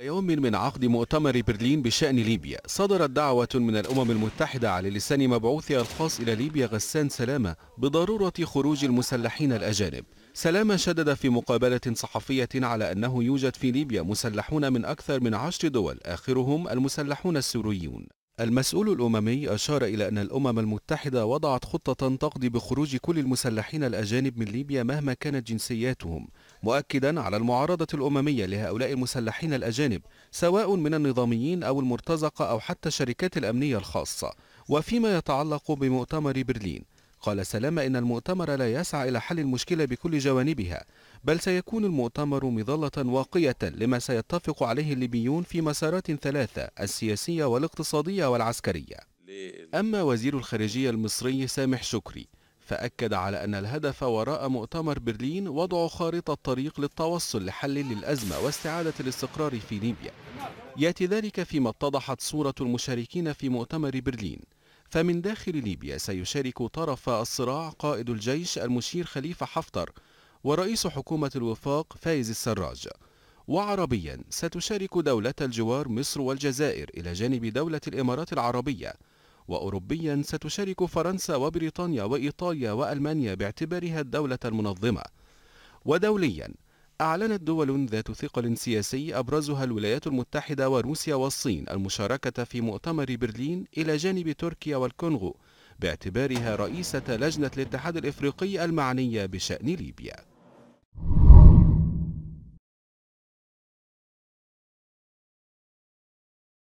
يوم من عقد مؤتمر برلين بشأن ليبيا صدرت دعوة من الأمم المتحدة على لسان مبعوثها الخاص إلى ليبيا غسان سلامة بضرورة خروج المسلحين الأجانب. سلامة شدد في مقابلة صحفية على أنه يوجد في ليبيا مسلحون من أكثر من عشر دول آخرهم المسلحون السوريون. المسؤول الأممي أشار إلى أن الأمم المتحدة وضعت خطة تقضي بخروج كل المسلحين الأجانب من ليبيا مهما كانت جنسياتهم مؤكدا على المعارضة الأممية لهؤلاء المسلحين الأجانب سواء من النظاميين أو المرتزقة أو حتى الشركات الأمنية الخاصة. وفيما يتعلق بمؤتمر برلين قال سلامة إن المؤتمر لا يسعى إلى حل المشكلة بكل جوانبها بل سيكون المؤتمر مظلة واقية لما سيتفق عليه الليبيون في مسارات ثلاثة السياسية والاقتصادية والعسكرية. أما وزير الخارجية المصري سامح شكري فأكد على أن الهدف وراء مؤتمر برلين وضع خارطة طريق للتوصل لحل للأزمة واستعادة الاستقرار في ليبيا. يأتي ذلك فيما اتضحت صورة المشاركين في مؤتمر برلين. فمن داخل ليبيا سيشارك طرف الصراع قائد الجيش المشير خليفة حفتر ورئيس حكومة الوفاق فايز السراج. وعربيا ستشارك دولة الجوار مصر والجزائر إلى جانب دولة الإمارات العربية. وأوروبيا ستشارك فرنسا وبريطانيا وإيطاليا وألمانيا باعتبارها الدولة المنظمة. ودوليا أعلنت دول ذات ثقل سياسي أبرزها الولايات المتحدة وروسيا والصين المشاركة في مؤتمر برلين إلى جانب تركيا والكونغو باعتبارها رئيسة لجنة الاتحاد الإفريقي المعنية بشأن ليبيا.